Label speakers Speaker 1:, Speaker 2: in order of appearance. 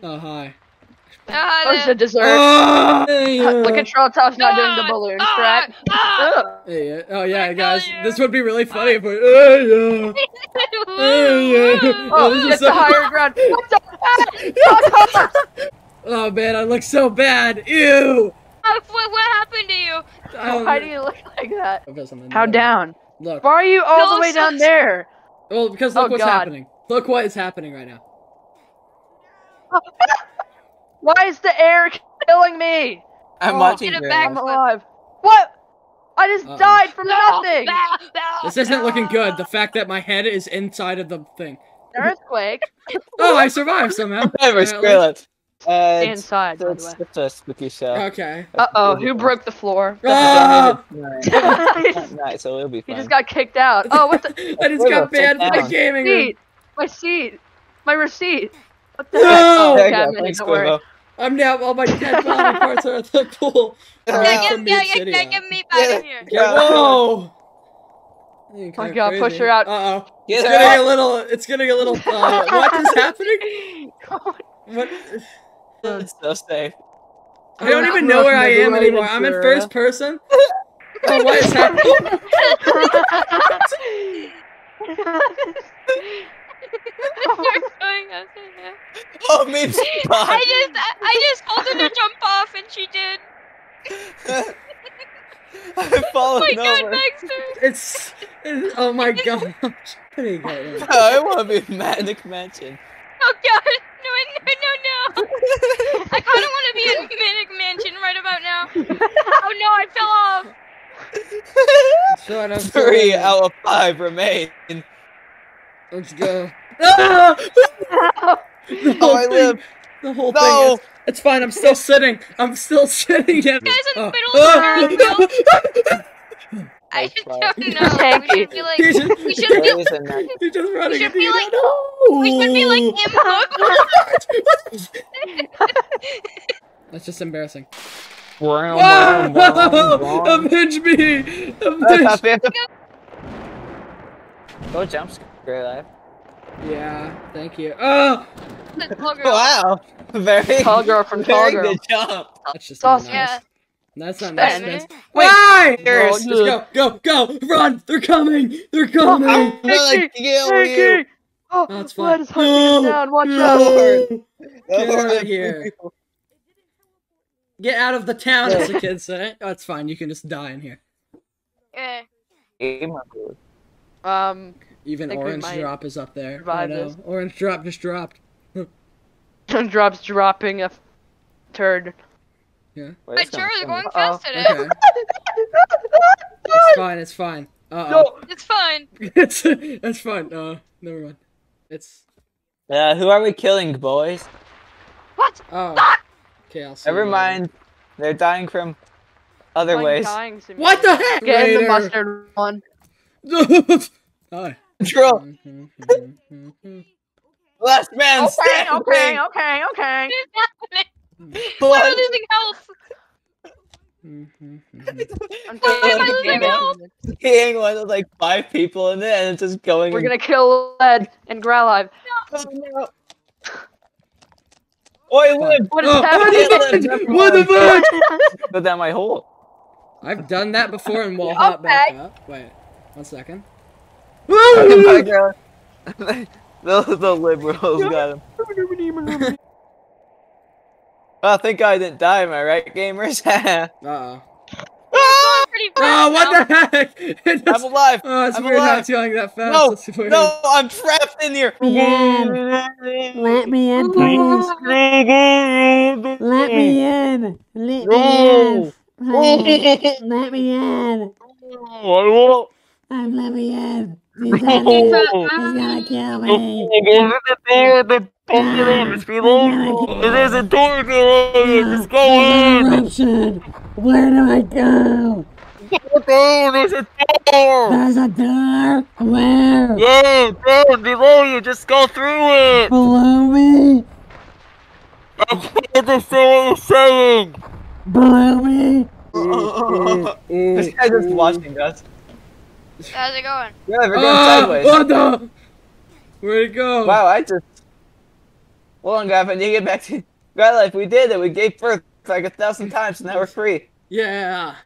Speaker 1: Jared.
Speaker 2: Oh hi.
Speaker 1: Oh, hi
Speaker 3: What's the dessert?
Speaker 2: Oh, hey, uh,
Speaker 3: Look at Trolltop's not doing the
Speaker 1: Ah,
Speaker 3: balloon
Speaker 1: ah,
Speaker 3: track.
Speaker 1: ah.
Speaker 3: Ugh.
Speaker 2: hey, uh, oh yeah, guys.
Speaker 1: you.
Speaker 2: This would be really funny if we. Hey, yeah. Hey, yeah. Oh,
Speaker 3: Oh,
Speaker 2: this is so-
Speaker 3: the higher ground. What the heck?
Speaker 2: Oh man, I look so bad. Ew.
Speaker 1: Oh, what, what happened to you?
Speaker 2: I don't-
Speaker 3: Why do you look like that?
Speaker 2: I've got something
Speaker 3: How
Speaker 2: there.
Speaker 3: down?
Speaker 2: Look.
Speaker 3: Why are you all
Speaker 1: No,
Speaker 3: the way down there?
Speaker 2: Well, because look
Speaker 3: Oh,
Speaker 2: what's
Speaker 3: God.
Speaker 2: happening. Look what is happening right now.
Speaker 3: Why is the air killing me?
Speaker 4: I'm
Speaker 3: Oh,
Speaker 4: watching
Speaker 1: get it back.
Speaker 3: I'm alive. What? I just
Speaker 2: Uh-oh.
Speaker 3: died from nothing.
Speaker 2: This isn't looking good. The fact that my head is inside of the thing.
Speaker 3: Earthquake.
Speaker 2: Oh, I survived somehow.
Speaker 4: Never
Speaker 2: Apparently.
Speaker 4: Skrillex. Uh,
Speaker 3: Stay
Speaker 4: it's,
Speaker 3: inside, by the
Speaker 4: it's,
Speaker 3: way.
Speaker 4: it's a spooky show.
Speaker 2: Okay.
Speaker 3: Uh oh, who broke the floor?
Speaker 2: Ah!
Speaker 4: Nice, nice, so it'll be
Speaker 3: he just got kicked out. Oh, what the
Speaker 2: I just got
Speaker 4: wait,
Speaker 2: banned from the gaming room.
Speaker 3: seat? My seat. My receipt. What the
Speaker 2: No!
Speaker 3: Oh,
Speaker 4: there you go.
Speaker 3: cabinet,
Speaker 4: Thanks. Quavo.
Speaker 2: I'm now all my dead body parts are at the pool.
Speaker 1: Yeah,
Speaker 2: Alright,
Speaker 1: get,
Speaker 2: from
Speaker 1: yeah, yeah, yeah,
Speaker 2: out.
Speaker 1: get me back in here.
Speaker 2: Yeah, whoa!
Speaker 3: Oh my God, push her out.
Speaker 2: Uh oh.
Speaker 4: Get
Speaker 2: It's
Speaker 4: her
Speaker 2: getting a little. It's getting a little. Uh, what is happening? What?
Speaker 4: It's so safe.
Speaker 2: I don't even know where I am anymore. I'm in first person. Oh, what is happening?
Speaker 1: You're going up in.
Speaker 4: Oh, me.
Speaker 1: I just, I, I just told her to jump off, and she did.
Speaker 4: I've
Speaker 1: Oh
Speaker 4: fallen
Speaker 1: my God. Baxter!
Speaker 2: It's. it's oh my gosh. There you go.
Speaker 4: I want to be in Manic Mansion.
Speaker 1: Oh God! No, no, no, no! I kind of want to be in Manic Mansion right about now. Oh no, I fell off.
Speaker 2: Shut up.
Speaker 4: Three
Speaker 2: shut up.
Speaker 4: out of five remain.
Speaker 2: Let's go. Ah! Ah! The
Speaker 4: Oh,
Speaker 2: whole
Speaker 4: I
Speaker 2: thing-
Speaker 4: live.
Speaker 2: The whole
Speaker 4: No.
Speaker 2: thing is. It's fine. I'm still sitting. I'm still sitting. At,
Speaker 1: Guys in the
Speaker 2: Oh.
Speaker 1: middle of the I
Speaker 4: That's
Speaker 1: just
Speaker 4: fine.
Speaker 1: don't know. We should be like,
Speaker 2: He's just,
Speaker 1: we should be,
Speaker 4: is a night.
Speaker 2: he's just running.
Speaker 1: should be like-
Speaker 2: No.
Speaker 1: we should be like in
Speaker 2: That's just embarrassing.
Speaker 4: Wow,
Speaker 2: Ah! Avenge me! Avenge me!
Speaker 4: Go jump scare life.
Speaker 2: Yeah, thank you. Oh!
Speaker 1: the tall girl.
Speaker 4: Wow. Very,
Speaker 3: Tall girl from Tall Girl.
Speaker 4: good jump.
Speaker 2: That's just
Speaker 3: Sauce.
Speaker 2: not
Speaker 1: Yeah.
Speaker 2: That's not nice. That's...
Speaker 4: Wait,
Speaker 2: Why?
Speaker 4: there's-
Speaker 2: Just go, go, go! Run! They're coming! They're
Speaker 4: I'm
Speaker 2: coming!
Speaker 4: gonna kill you.
Speaker 3: Hey, Oh,
Speaker 2: No, it's
Speaker 3: blood
Speaker 2: fine.
Speaker 3: is hunting us down. Watch out.
Speaker 2: Get out of
Speaker 4: I'm-
Speaker 2: here. Get out of the town, as the kids say. Oh, it's fine. You can just die in here.
Speaker 1: Yeah.
Speaker 3: Um,
Speaker 2: Even
Speaker 3: Think we
Speaker 2: Orange Drop is up there. I know.
Speaker 3: this.
Speaker 2: Orange Drop just dropped.
Speaker 3: drops dropping a turd.
Speaker 4: Wait,
Speaker 1: My
Speaker 4: it's gonna
Speaker 1: chairs are
Speaker 4: kill
Speaker 1: going fast today.
Speaker 2: Okay. It's fine. It's fine. Uh oh.
Speaker 3: No.
Speaker 1: It's fine.
Speaker 2: it's that's fine. Uh, never mind. It's
Speaker 4: Uh, who are we killing, boys?
Speaker 1: What?
Speaker 2: oh. Okay, I'll see.
Speaker 4: Never
Speaker 2: you
Speaker 4: mind. They're dying from other
Speaker 3: Like
Speaker 4: ways.
Speaker 3: dying
Speaker 2: later. What the heck?
Speaker 3: Get in the mustard one.
Speaker 2: Hi.
Speaker 4: Control. Mm-hmm, mm-hmm, mm-hmm, Last man
Speaker 3: Okay,
Speaker 4: standing.
Speaker 3: okay, okay, okay.
Speaker 1: We're
Speaker 4: Blood.
Speaker 1: losing health.
Speaker 3: I'm
Speaker 1: Why am I losing
Speaker 3: damage.
Speaker 1: health?
Speaker 4: King one with like five people in it, and it's just going.
Speaker 3: We're gonna kill Led and Gralive.
Speaker 4: Oh, no. Oi, live!
Speaker 3: What is
Speaker 2: Oh,
Speaker 3: happening?
Speaker 2: what the fuck? What the fuck?
Speaker 4: Go down my hole.
Speaker 2: I've done that before and wall hop back up. Wait, one second.
Speaker 4: My God. the, the liberals got him. Oh, thank God I didn't die, am I right, gamers?
Speaker 2: Uh oh.
Speaker 4: Ah!
Speaker 2: Oh, what the heck? It
Speaker 4: I'm alive!
Speaker 2: oh, it's
Speaker 4: I'm
Speaker 2: weird how
Speaker 4: alive.
Speaker 2: it's going that fast.
Speaker 4: No, no, I'm trapped in here!
Speaker 5: Let me in, please. Let me in. Let me
Speaker 4: No.
Speaker 5: in. Please. Let me in. I'm let me in. He's gonna, he's gonna kill me.
Speaker 4: There's a door
Speaker 5: Just go in. Eruption. Where do I go?
Speaker 4: There's a door!
Speaker 5: There's a door. Where?
Speaker 4: Yeah, down below you, just go through it!
Speaker 5: Below me.
Speaker 4: I can't understand what you're saying!
Speaker 5: Below me.
Speaker 4: this guy's just watching us.
Speaker 1: How's it going?
Speaker 4: Yeah, we're going
Speaker 2: Ah,
Speaker 4: sideways.
Speaker 2: what the? Where'd it go?
Speaker 4: Wow, I just. Hold on, guy. I need to get back to God, life. We did it. We gave birth like a thousand times, and now we're free.
Speaker 2: Yeah.